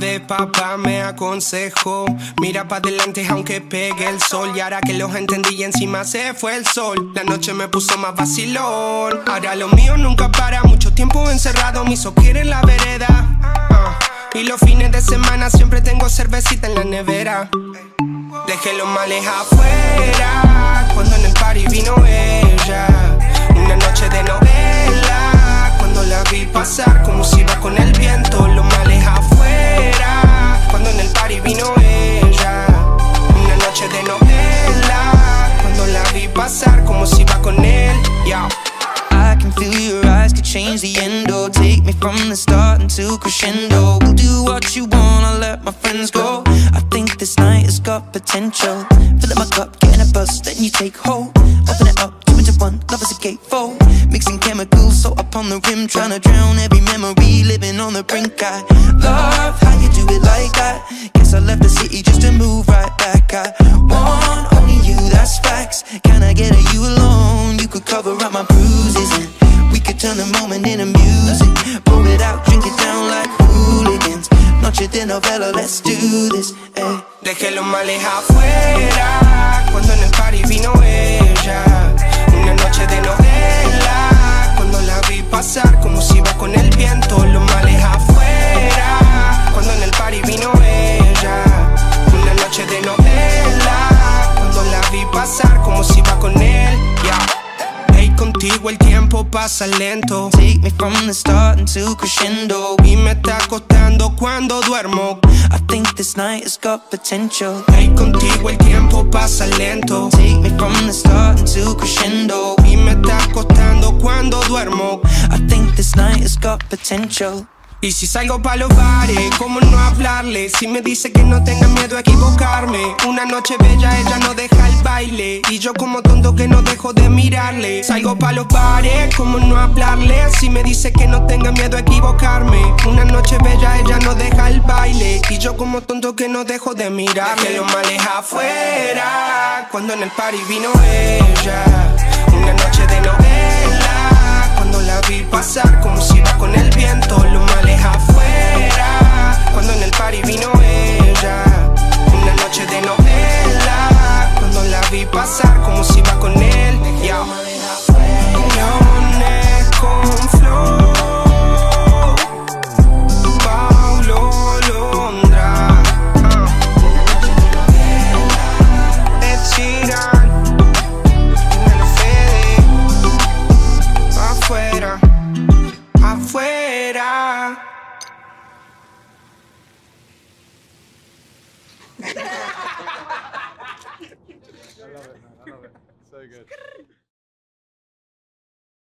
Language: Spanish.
vez papá me aconsejó, mira para adelante aunque pegue el sol. Y ahora que los entendí y encima se fue el sol, la noche me puso más vacilón. Ahora lo mío nunca para, mucho tiempo encerrado, mi quiere en la vereda. Ah, y los fines de semana siempre tengo cervecita en la nevera. Dejé los males afuera, cuando en el party vino ella. Una noche de novela, cuando la vi pasar como si iba con el viento. Change the endo. Take me from the start into crescendo. We'll do what you want, I'll let my friends go. I think this night has got potential. Fill up my cup, get in a bus, then you take hold. Open it up, two into one, love is a gatefold. Mixing chemicals, so up on the rim Trying to drown every memory, living on the brink. I love how you do it like that. Guess I left the city just to move right back. I want only you, that's facts. Can I get a you alone? You could cover up my could turn the moment into music. Pour it out, drink it down like hooligans. Noche de novela, let's do this, eh. Dejé los males afuera Cuando en el party vino ella. Una noche de novela Cuando la vi pasar como si iba con el viento. Los males afuera Cuando en el party vino ella. Una noche de novela Cuando la vi pasar como si iba con él contigo el tiempo pasa lento. Take me from the start into crescendo. Y me está costando cuando duermo. I think this night has got potential. Hey, contigo el tiempo pasa lento. Take me from the start into crescendo. Y me está costando cuando duermo. I think this night has got potential Y si salgo pa' los bares, ¿cómo no hablarle? Si me dice que no tenga miedo a equivocarme. Una noche bella, ella no deja el baile. Y yo como tonto que no dejo de mirarle. Salgo pa' los bares, ¿cómo no hablarle? Si me dice que no tenga miedo a equivocarme. Una noche bella, ella no deja el baile. Y yo como tonto que no dejo de mirarle. Dejé los males afuera Cuando en el party vino ella. Una noche de novela Cuando la vi pasar I love it, man. I love it. So good.